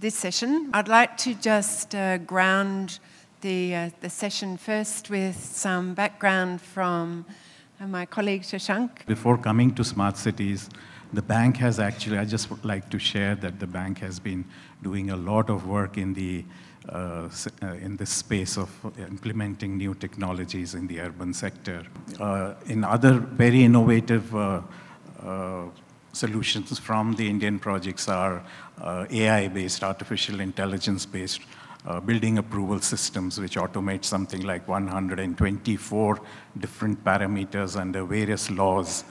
this session. I'd like to just uh, ground the, uh, the session first with some background from uh, my colleague Shashank. Before coming to smart cities, the bank has actually, I just would like to share that the bank has been doing a lot of work in the uh, uh, in this space of implementing new technologies in the urban sector. Uh, in other very innovative uh, uh, solutions from the Indian projects are uh, AI-based, artificial intelligence-based building approval systems, which automate something like 124 different parameters under various laws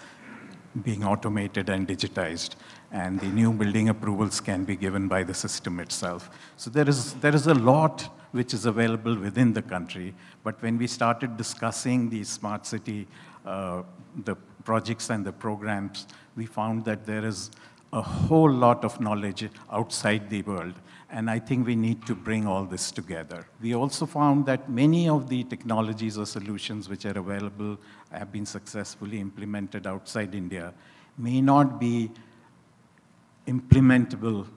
being automated and digitized and the new building approvals can be given by the system itself. So there is, there is a lot which is available within the country, but when we started discussing the smart city, uh, the projects and the programs, we found that there is a whole lot of knowledge outside the world. And I think we need to bring all this together. We also found that many of the technologies or solutions which are available have been successfully implemented outside India may not be implementable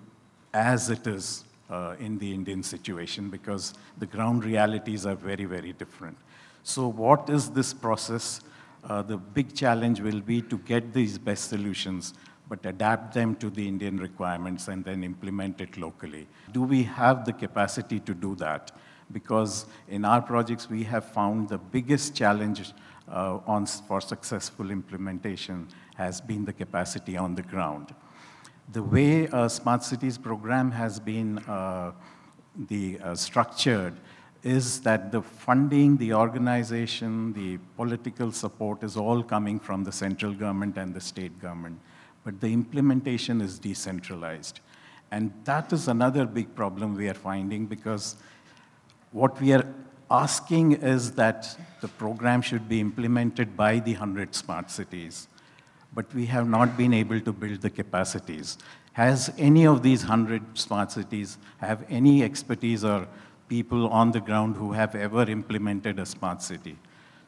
as it is uh, in the Indian situation because the ground realities are very, very different. So what is this process? Uh, the big challenge will be to get these best solutions, but adapt them to the Indian requirements and then implement it locally. Do we have the capacity to do that? Because in our projects, we have found the biggest challenge uh, on, for successful implementation has been the capacity on the ground the way a smart cities program has been uh, the, uh, structured is that the funding, the organization, the political support is all coming from the central government and the state government. But the implementation is decentralized. And that is another big problem we are finding because what we are asking is that the program should be implemented by the 100 smart cities but we have not been able to build the capacities. Has any of these 100 smart cities have any expertise or people on the ground who have ever implemented a smart city?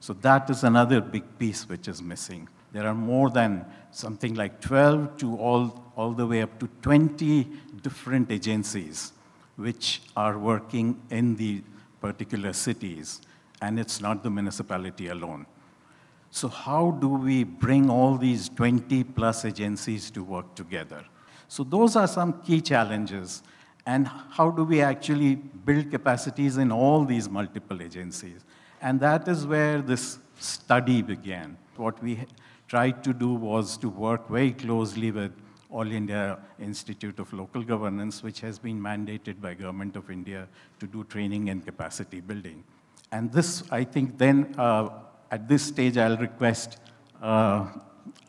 So that is another big piece which is missing. There are more than something like 12 to all, all the way up to 20 different agencies which are working in the particular cities, and it's not the municipality alone. So how do we bring all these 20 plus agencies to work together? So those are some key challenges. And how do we actually build capacities in all these multiple agencies? And that is where this study began. What we tried to do was to work very closely with All India Institute of Local Governance, which has been mandated by Government of India to do training and capacity building. And this, I think, then uh, at this stage, I'll request uh,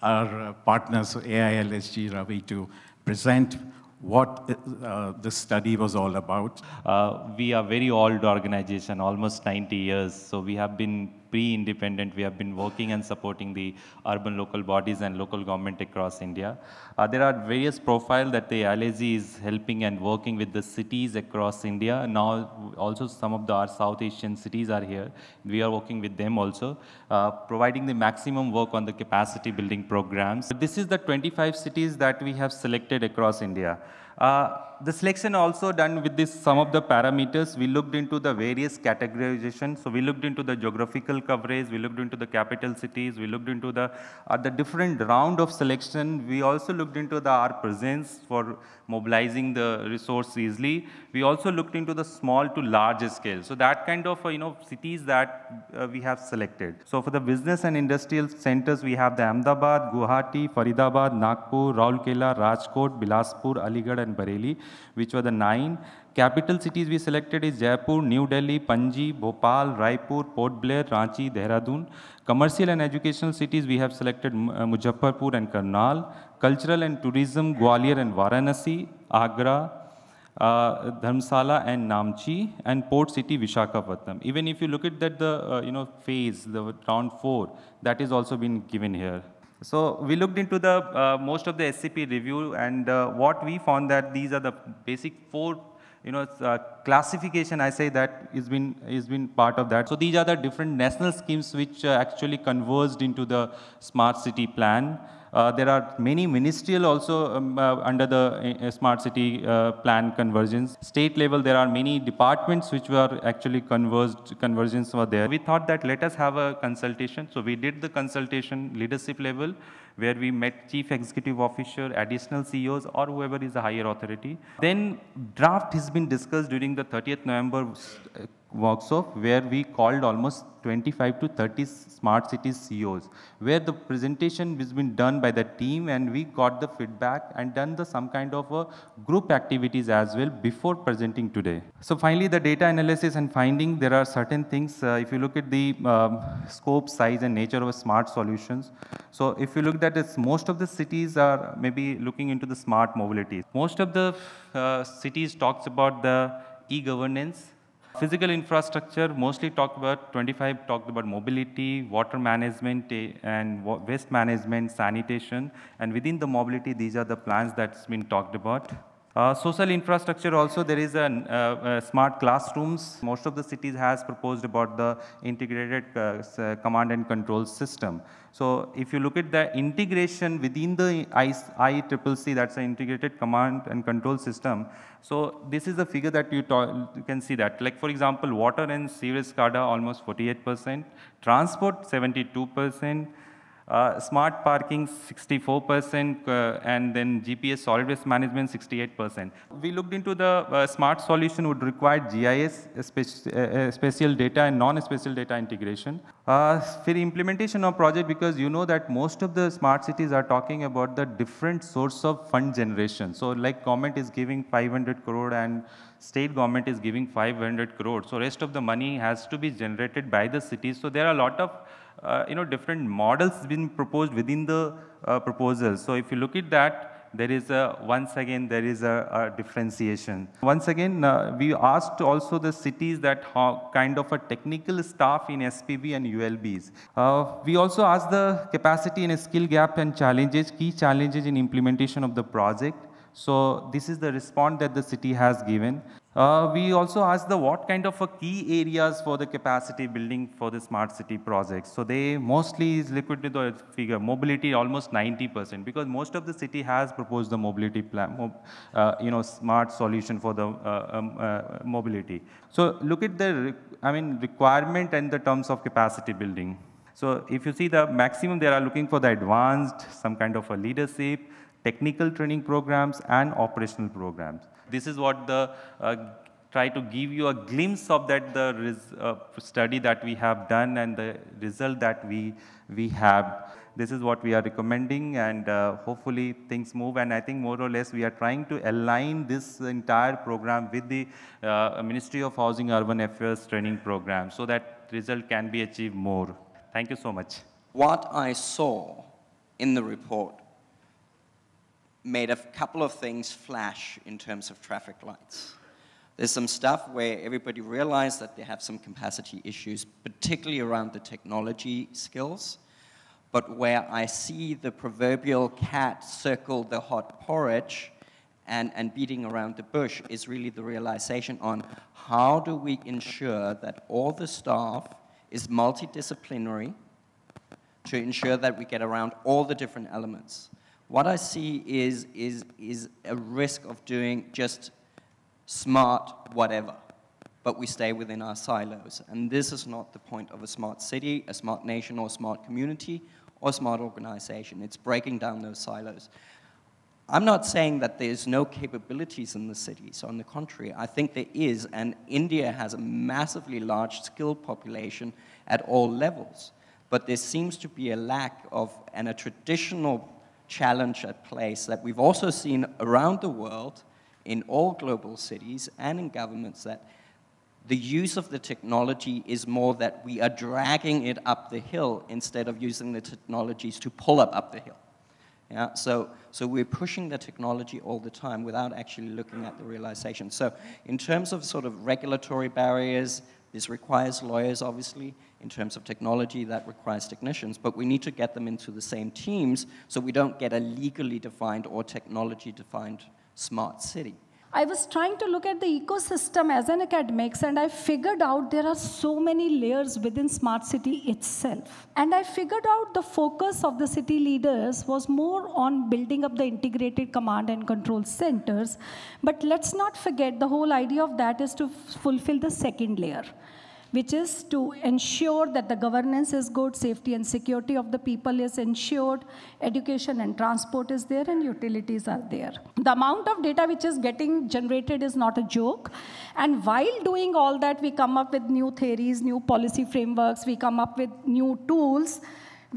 our partners, AILSG Ravi, to present what uh, this study was all about. Uh, we are very old organization, almost 90 years. So we have been pre-independent. We have been working and supporting the urban local bodies and local government across India. Uh, there are various profiles that the LAG is helping and working with the cities across India. Now also some of the our South Asian cities are here. We are working with them also, uh, providing the maximum work on the capacity building programs. This is the 25 cities that we have selected across India. Uh, the selection also done with this some of the parameters. We looked into the various categorization. So we looked into the geographical coverage. We looked into the capital cities. We looked into the uh, the different round of selection. We also looked into the our presence for mobilizing the resource easily. We also looked into the small to large scale. So that kind of uh, you know cities that uh, we have selected. So for the business and industrial centers, we have the Ahmedabad, Guwahati, Faridabad, Nagpur, Rourkela, Rajkot, Bilaspur, Aligarh, and Bareilly which were the nine. Capital cities we selected is Jaipur, New Delhi, Panji, Bhopal, Raipur, Port Blair, Ranchi, Dehradun. Commercial and educational cities we have selected uh, Muzaffarpur and Karnal. Cultural and tourism, Gwalior and Varanasi, Agra, uh, Dharmsala and Namchi, and port city Vishakhapatnam. Even if you look at that, the uh, you know phase, the round four, that is also been given here. So we looked into the uh, most of the SCP review and uh, what we found that these are the basic four you know, uh, classification, I say that is been, is been part of that. So these are the different national schemes which uh, actually converged into the smart city plan. Uh, there are many ministerial also um, uh, under the uh, smart city plan conversions. State level, there are many departments which were actually converged, conversions were there. We thought that let us have a consultation. So we did the consultation leadership level where we met chief executive officer, additional CEOs, or whoever is the higher authority. Then draft has been discussed during the 30th November workshop where we called almost 25 to 30 smart cities CEOs, where the presentation has been done by the team and we got the feedback and done the some kind of a group activities as well before presenting today. So finally, the data analysis and finding, there are certain things, uh, if you look at the um, scope, size and nature of smart solutions. So if you look at this, most of the cities are maybe looking into the smart mobility. Most of the uh, cities talks about the e-governance Physical infrastructure mostly talked about, 25 talked about mobility, water management, eh, and waste management, sanitation. And within the mobility, these are the plans that's been talked about. Uh, social infrastructure also, there is a, uh, smart classrooms. Most of the cities has proposed about the integrated uh, uh command and control system. So if you look at the integration within the ICCC, that's an integrated command and control system. So this is the figure that you, you can see that. Like for example, water and sewage SCADA almost 48%, transport 72%, uh, smart parking 64% uh, and then GPS solid waste management 68%. We looked into the uh, smart solution would require GIS, spatial data and non-spatial data integration. Uh, for implementation of project because you know that most of the smart cities are talking about the different source of fund generation. So like government is giving 500 crore and state government is giving 500 crore. So rest of the money has to be generated by the cities. So there are a lot of you know, different models been proposed within the uh, proposal. So if you look at that, there is a, once again, there is a, a differentiation. Once again, uh, we asked also the cities that how kind of a technical staff in SPV and ULBs. Uh, we also asked the capacity and skill gap and challenges, key challenges in implementation of the project. So this is the response that the city has given. Uh, we also asked the what kind of key areas for the capacity building for the smart city projects. So they mostly is liquid to the figure, mobility almost 90% because most of the city has proposed the mobility plan, uh, you know, smart solution for the uh, um, uh, mobility. So look at the, I mean, requirement and the terms of capacity building. So if you see the maximum, they are looking for the advanced, some kind of a leadership, technical training programs, and operational programs. This is what the uh, try to give you a glimpse of that the uh, study that we have done and the result that we we have. This is what we are recommending and uh, hopefully things move and I think more or less we are trying to align this entire program with the Ministry of Housing Urban Affairs training program so that result can be achieved more. Thank you so much. What I saw in the report made a couple of things flash in terms of traffic lights. There's some stuff where everybody realized that they have some capacity issues, particularly around the technology skills. But where I see the proverbial cat circle the hot porridge and, and beating around the bush is really the realization on how do we ensure that all the staff is multidisciplinary to ensure that we get around all the different elements. What I see is, is, is a risk of doing just smart whatever, but we stay within our silos. And this is not the point of a smart city, a smart nation, or a smart community, or smart organization. It's breaking down those silos. I'm not saying that there's no capabilities in the cities. On the contrary, I think there is, and India has a massively large skilled population at all levels. But there seems to be a lack of, and a traditional challenge at place that we've also seen around the world in all global cities and in governments that the use of the technology is more that we are dragging it up the hill instead of using the technologies to pull up up the hill. Yeah, so, so we're pushing the technology all the time without actually looking at the realization. So in terms of sort of regulatory barriers, this requires lawyers, obviously. In terms of technology, that requires technicians. But we need to get them into the same teams so we don't get a legally defined or technology-defined smart city. I was trying to look at the ecosystem as an academics, and I figured out there are so many layers within smart city itself. And I figured out the focus of the city leaders was more on building up the integrated command and control centers. But let's not forget the whole idea of that is to fulfill the second layer which is to ensure that the governance is good, safety and security of the people is ensured, education and transport is there, and utilities are there. The amount of data which is getting generated is not a joke. And while doing all that, we come up with new theories, new policy frameworks, we come up with new tools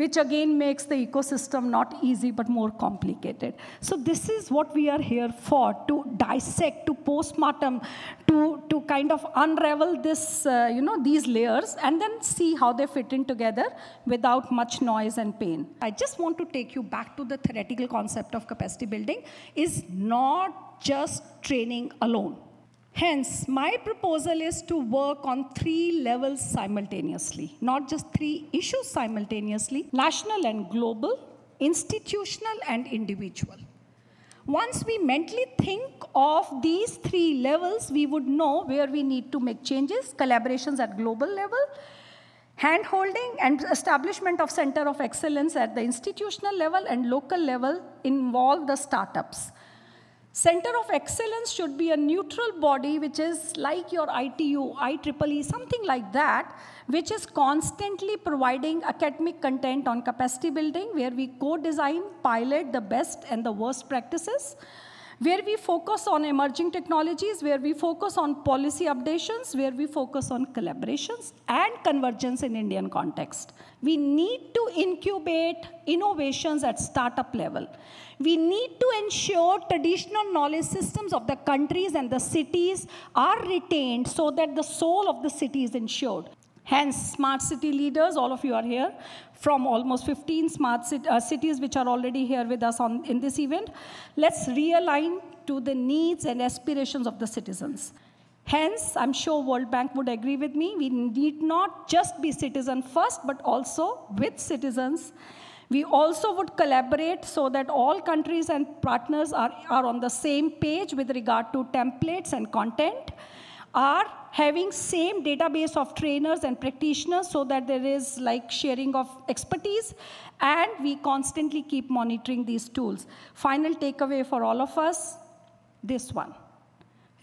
which again makes the ecosystem not easy but more complicated. So this is what we are here for, to dissect, to postmortem, to, to kind of unravel this, uh, you know, these layers and then see how they fit in together without much noise and pain. I just want to take you back to the theoretical concept of capacity building is not just training alone. Hence, my proposal is to work on three levels simultaneously, not just three issues simultaneously, national and global, institutional and individual. Once we mentally think of these three levels, we would know where we need to make changes, collaborations at global level, hand-holding and establishment of center of excellence at the institutional level and local level involve the startups. Center of Excellence should be a neutral body which is like your ITU, IEEE, something like that, which is constantly providing academic content on capacity building where we co-design, pilot the best and the worst practices, where we focus on emerging technologies, where we focus on policy updations, where we focus on collaborations and convergence in Indian context. We need to incubate innovations at startup level. We need to ensure traditional knowledge systems of the countries and the cities are retained so that the soul of the city is ensured. Hence, smart city leaders, all of you are here, from almost 15 smart cit uh, cities which are already here with us on, in this event. Let's realign to the needs and aspirations of the citizens. Hence, I'm sure World Bank would agree with me, we need not just be citizen first, but also with citizens we also would collaborate so that all countries and partners are, are on the same page with regard to templates and content, are having same database of trainers and practitioners so that there is like sharing of expertise, and we constantly keep monitoring these tools. Final takeaway for all of us, this one.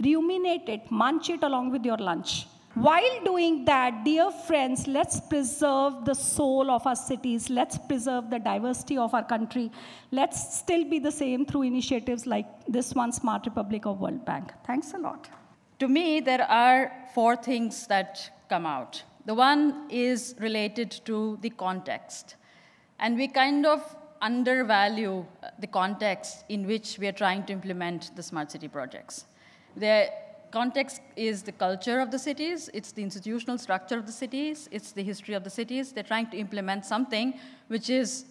Ruminate it, munch it along with your lunch. While doing that, dear friends, let's preserve the soul of our cities. Let's preserve the diversity of our country. Let's still be the same through initiatives like this one, Smart Republic of World Bank. Thanks a lot. To me, there are four things that come out. The one is related to the context. And we kind of undervalue uh, the context in which we are trying to implement the smart city projects. There context is the culture of the cities, it's the institutional structure of the cities, it's the history of the cities. They're trying to implement something which is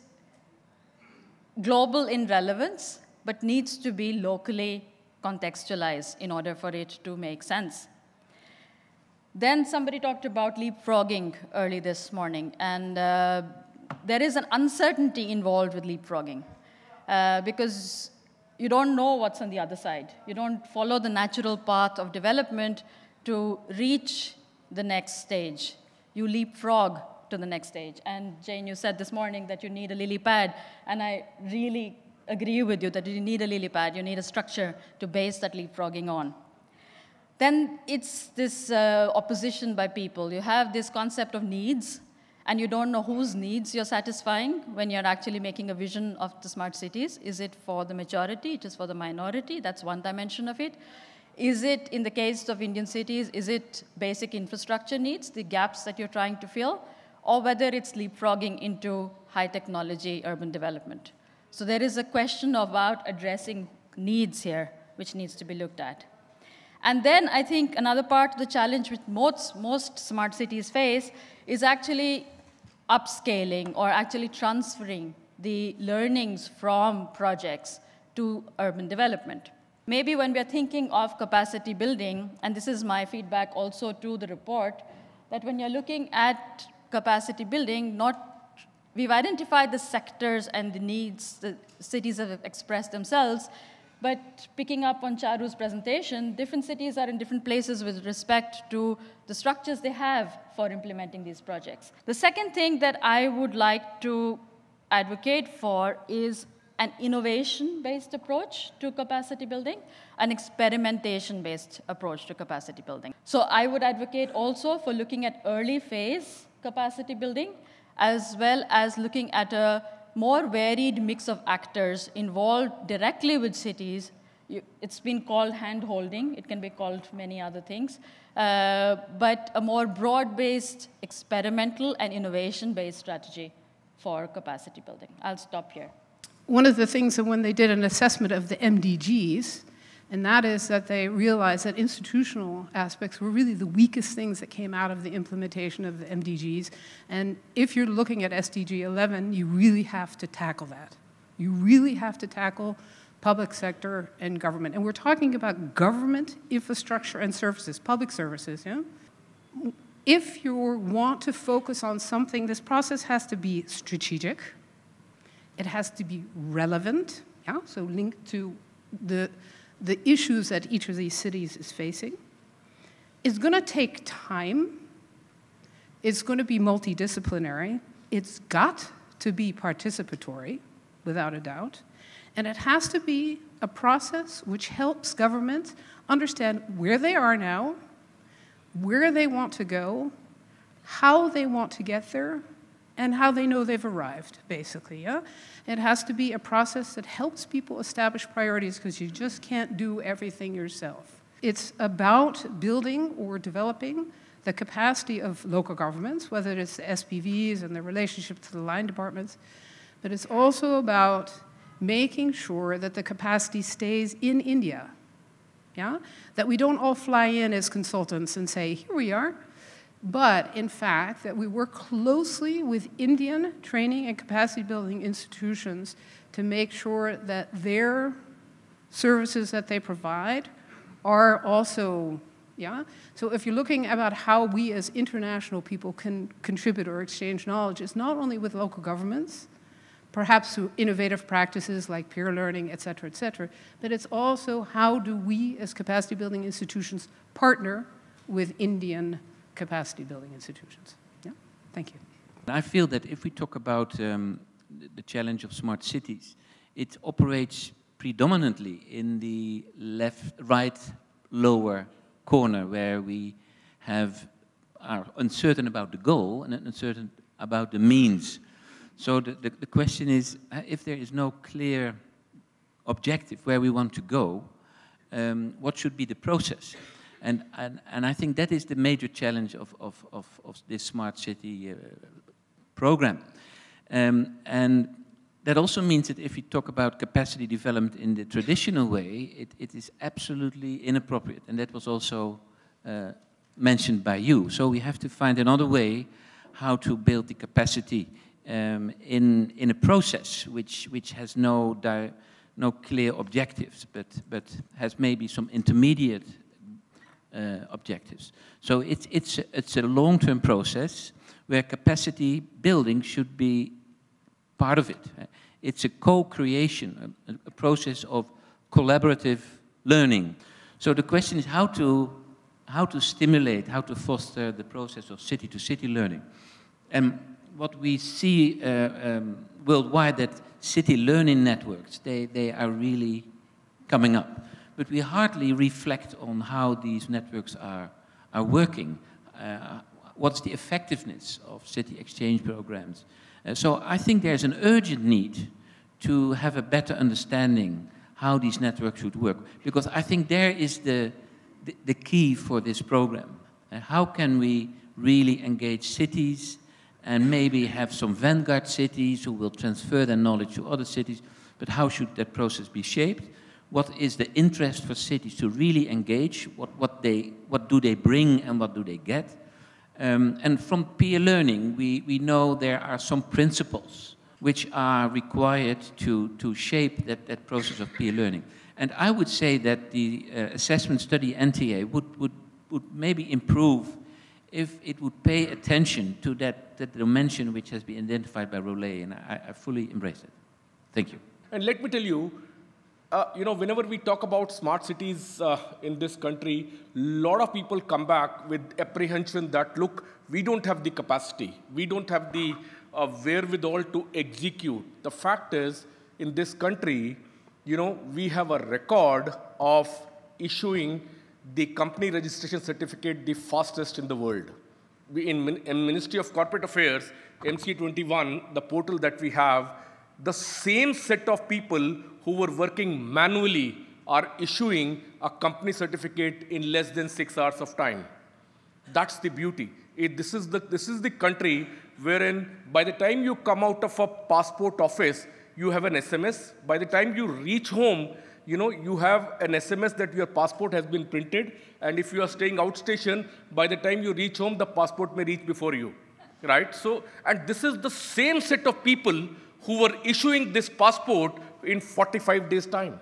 global in relevance, but needs to be locally contextualized in order for it to make sense. Then somebody talked about leapfrogging early this morning, and uh, there is an uncertainty involved with leapfrogging uh, because you don't know what's on the other side. You don't follow the natural path of development to reach the next stage. You leapfrog to the next stage. And Jane, you said this morning that you need a lily pad, and I really agree with you that you need a lily pad. You need a structure to base that leapfrogging on. Then it's this uh, opposition by people. You have this concept of needs, and you don't know whose needs you're satisfying when you're actually making a vision of the smart cities. Is it for the majority? It is for the minority? That's one dimension of it. Is it, in the case of Indian cities, is it basic infrastructure needs, the gaps that you're trying to fill, or whether it's leapfrogging into high technology urban development? So there is a question about addressing needs here, which needs to be looked at. And then I think another part of the challenge which most, most smart cities face is actually upscaling or actually transferring the learnings from projects to urban development. Maybe when we're thinking of capacity building, and this is my feedback also to the report, that when you're looking at capacity building, not, we've identified the sectors and the needs the cities have expressed themselves, But picking up on Charru's presentation, different cities are in different places with respect to the structures they have for implementing these projects. The second thing that I would like to advocate for is an innovation-based approach to capacity building, an experimentation-based approach to capacity building. So I would advocate also for looking at early phase capacity building, as well as looking at a more varied mix of actors involved directly with cities. It's been called hand-holding. It can be called many other things. Uh, but a more broad-based, experimental, and innovation-based strategy for capacity building. I'll stop here one of the things that when they did an assessment of the MDGs, and that is that they realized that institutional aspects were really the weakest things that came out of the implementation of the MDGs. And if you're looking at SDG 11, you really have to tackle that. You really have to tackle public sector and government. And we're talking about government infrastructure and services, public services. Yeah? If you want to focus on something, this process has to be strategic it has to be relevant, yeah, so linked to the, the issues that each of these cities is facing. It's going to take time. It's going to be multidisciplinary. It's got to be participatory, without a doubt. And it has to be a process which helps government understand where they are now, where they want to go, how they want to get there, and how they know they've arrived, basically. Yeah? It has to be a process that helps people establish priorities because you just can't do everything yourself. It's about building or developing the capacity of local governments, whether it's the SPVs and the relationship to the line departments, but it's also about making sure that the capacity stays in India. Yeah? That we don't all fly in as consultants and say, here we are, but in fact, that we work closely with Indian training and capacity building institutions to make sure that their services that they provide are also, yeah? So if you're looking about how we as international people can contribute or exchange knowledge, it's not only with local governments, perhaps through innovative practices like peer learning, et cetera, et cetera, but it's also how do we as capacity building institutions partner with Indian capacity building institutions. Yeah, thank you. I feel that if we talk about um, the challenge of smart cities, it operates predominantly in the left, right, lower corner where we have are uncertain about the goal and uncertain about the means. So the, the, the question is, uh, if there is no clear objective where we want to go, um, what should be the process? And, and, and I think that is the major challenge of, of, of, of this smart city uh, program. Um, and that also means that if we talk about capacity development in the traditional way, it, it is absolutely inappropriate. And that was also uh, mentioned by you. So we have to find another way how to build the capacity um, in, in a process which, which has no, no clear objectives, but, but has maybe some intermediate objectives. So it's, it's, it's a long-term process where capacity building should be part of it. It's a co-creation, a, a, process of collaborative learning. So the question is how to, how to stimulate, how to foster the process of city-to-city -city learning. And what we see uh, um, worldwide that city learning networks, they, they are really coming up but we hardly reflect on how these networks are, are working. Uh, what's the effectiveness of city exchange programs? Uh, so I think there's an urgent need to have a better understanding how these networks should work, because I think there is the, the, the key for this program. Uh, how can we really engage cities and maybe have some vanguard cities who will transfer their knowledge to other cities, but how should that process be shaped? What is the interest for cities to really engage, what, what, they, what do they bring and what do they get. Um, and from peer learning, we, we know there are some principles which are required to, to shape that, that process of peer learning. And I would say that the uh, assessment study NTA would, would, would maybe improve if it would pay attention to that, that dimension which has been identified by Rolee, and I, I fully embrace it. Thank you. And let me tell you, uh, you know, whenever we talk about smart cities uh, in this country, a lot of people come back with apprehension that, look, we don't have the capacity. We don't have the uh, wherewithal to execute. The fact is, in this country, you know, we have a record of issuing the company registration certificate the fastest in the world. We, in, in Ministry of Corporate Affairs, MCA21, the portal that we have, the same set of people who were working manually are issuing a company certificate in less than six hours of time. That's the beauty. It, this, is the, this is the country wherein by the time you come out of a passport office, you have an SMS. By the time you reach home, you know, you have an SMS that your passport has been printed, and if you are staying outstation, by the time you reach home, the passport may reach before you, right? So, and this is the same set of people who were issuing this passport in 45 days' time.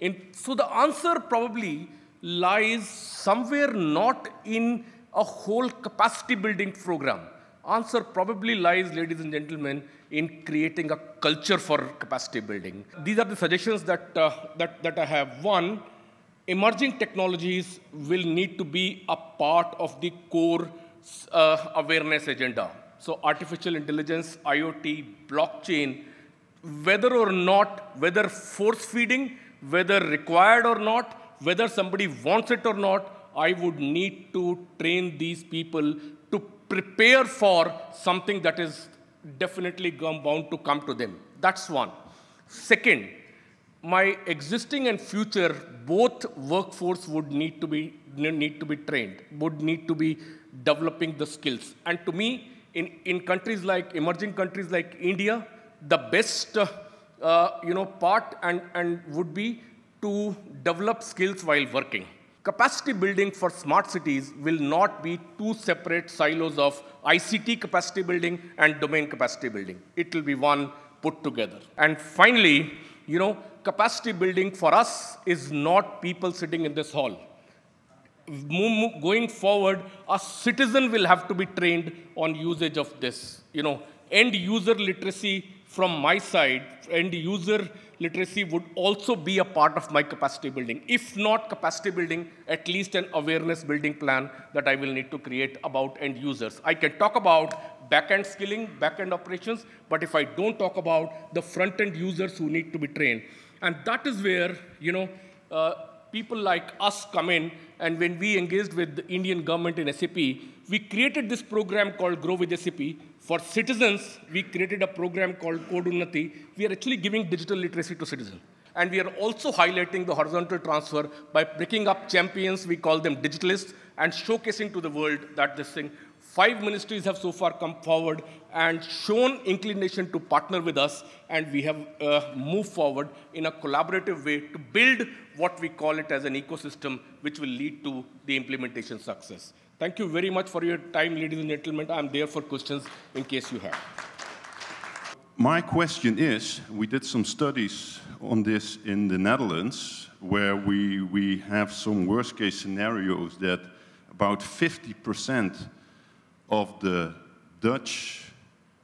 In, so the answer probably lies somewhere not in a whole capacity building program. Answer probably lies, ladies and gentlemen, in creating a culture for capacity building. These are the suggestions that, uh, that, that I have. One, emerging technologies will need to be a part of the core uh, awareness agenda. So artificial intelligence, IoT, blockchain, whether or not, whether force feeding, whether required or not, whether somebody wants it or not, I would need to train these people to prepare for something that is definitely bound to come to them. That's one. Second, my existing and future both workforce would need to be need to be trained, would need to be developing the skills. And to me, in, in countries like emerging countries like India, the best uh, you know part and, and would be to develop skills while working. Capacity building for smart cities will not be two separate silos of ICT capacity building and domain capacity building. It will be one put together. And finally, you know, capacity building for us is not people sitting in this hall. Going forward, a citizen will have to be trained on usage of this. You know, end user literacy from my side, end user literacy would also be a part of my capacity building. If not capacity building, at least an awareness building plan that I will need to create about end users. I can talk about back-end skilling, back-end operations, but if I don't talk about the front-end users who need to be trained, and that is where, you know, uh, people like us come in, and when we engaged with the Indian government in SAP, we created this program called Grow with SAP, for citizens, we created a program called Code Unnati. We are actually giving digital literacy to citizens. And we are also highlighting the horizontal transfer by picking up champions, we call them digitalists, and showcasing to the world that this thing. Five ministries have so far come forward and shown inclination to partner with us, and we have uh, moved forward in a collaborative way to build what we call it as an ecosystem, which will lead to the implementation success. Thank you very much for your time, ladies and gentlemen. I'm there for questions in case you have. My question is, we did some studies on this in the Netherlands, where we, we have some worst case scenarios that about 50% of the Dutch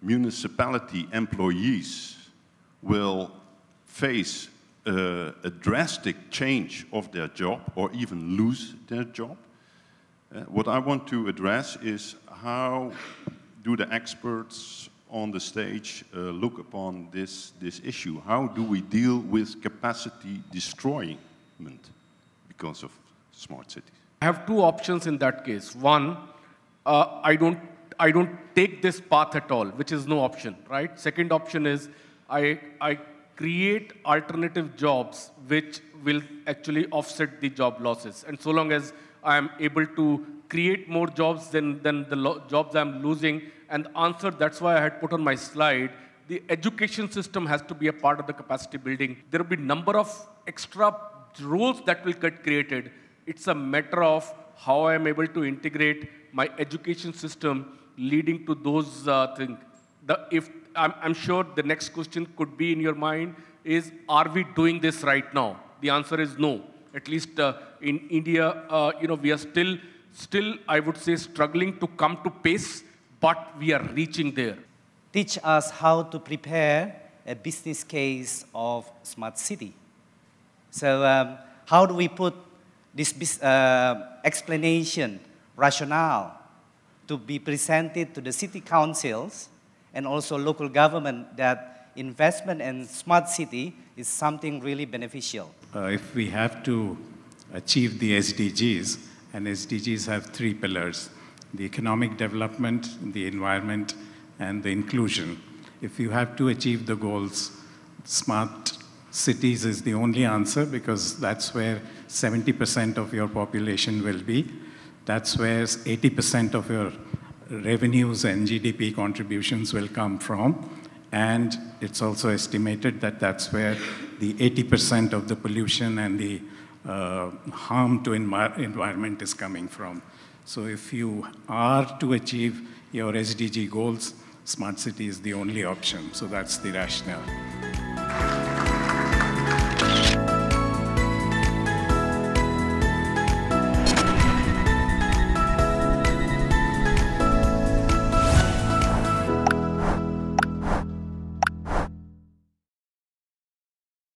municipality employees will face uh, a drastic change of their job or even lose their job. Uh, what I want to address is how do the experts on the stage uh, look upon this, this issue? How do we deal with capacity destroyment because of smart cities? I have two options in that case. One, uh, I, don't, I don't take this path at all, which is no option, right? Second option is I, I create alternative jobs which will actually offset the job losses. And so long as I'm able to create more jobs than, than the jobs I'm losing. And the answer, that's why I had put on my slide, the education system has to be a part of the capacity building. There will be number of extra roles that will get created. It's a matter of how I'm able to integrate my education system leading to those uh, things. The, if I'm, I'm sure the next question could be in your mind is, are we doing this right now? The answer is no. At least uh, in India, uh, you know, we are still, still, I would say, struggling to come to pace, but we are reaching there. Teach us how to prepare a business case of smart city. So um, how do we put this uh, explanation, rationale, to be presented to the city councils and also local government that investment in smart city is something really beneficial? Uh, if we have to achieve the SDGs, and SDGs have three pillars, the economic development, the environment, and the inclusion. If you have to achieve the goals, smart cities is the only answer because that's where 70% of your population will be. That's where 80% of your revenues and GDP contributions will come from. And it's also estimated that that's where the 80% of the pollution and the uh, harm to envi environment is coming from. So if you are to achieve your SDG goals, smart city is the only option. So that's the rationale.